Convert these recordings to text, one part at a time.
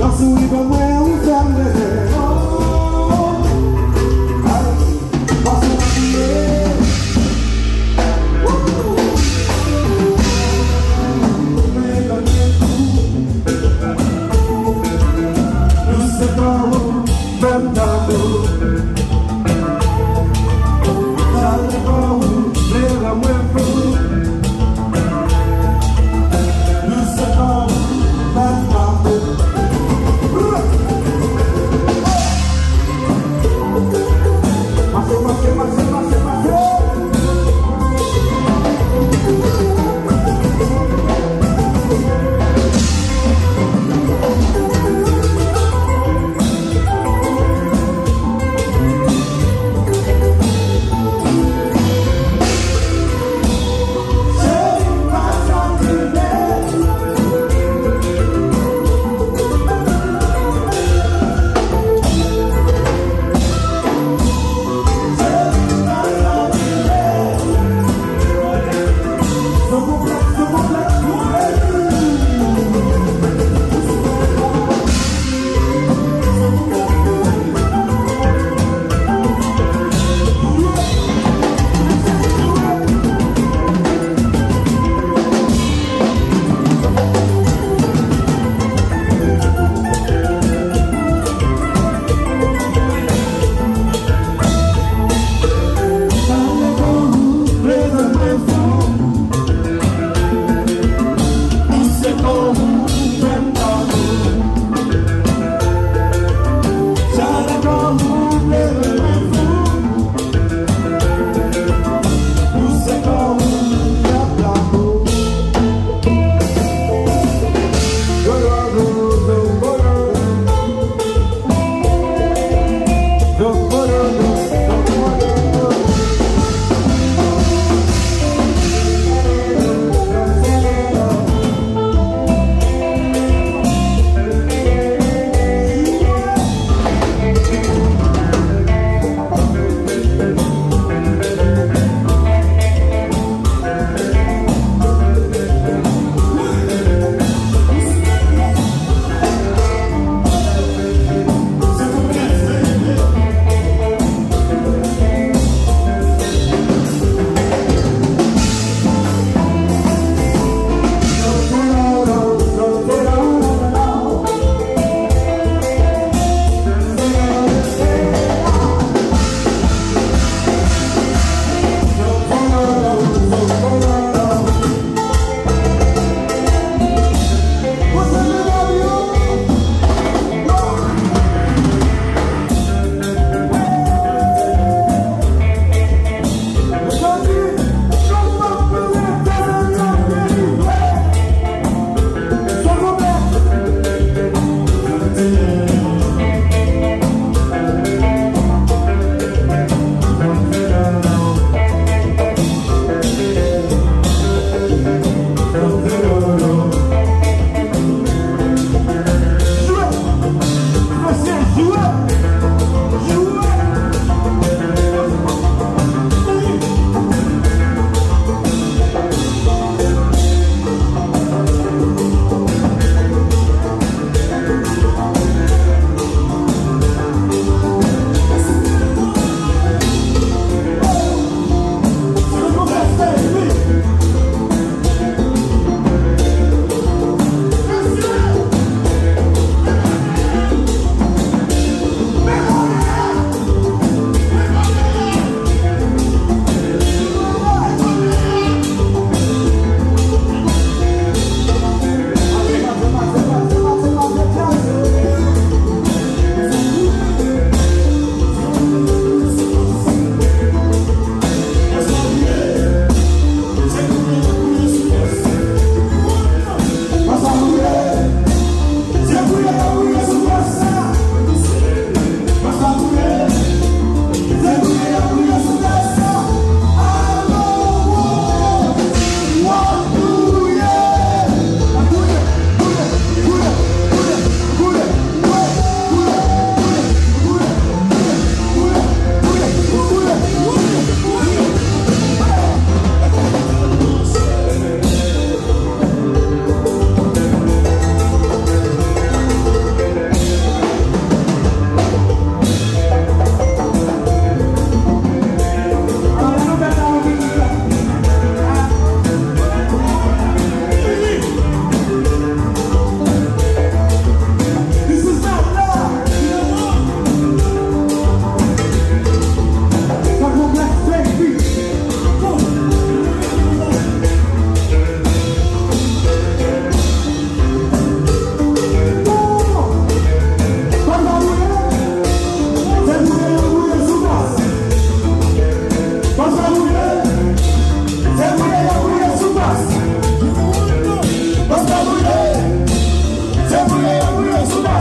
Lass uns über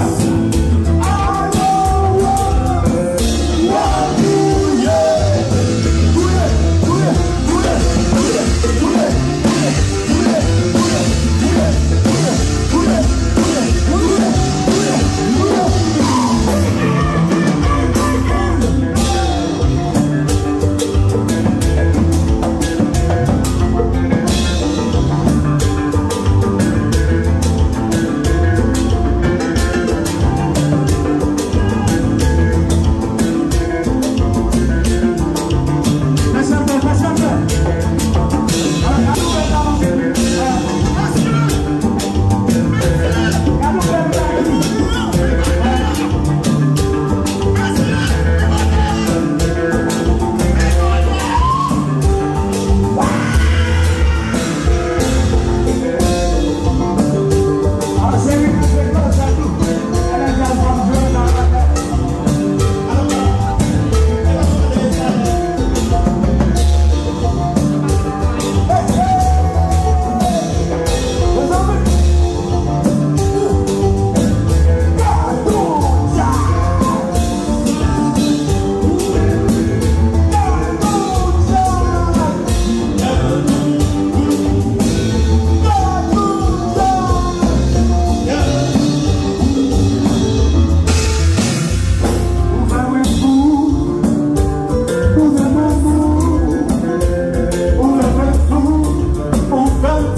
Wow.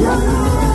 Yeah.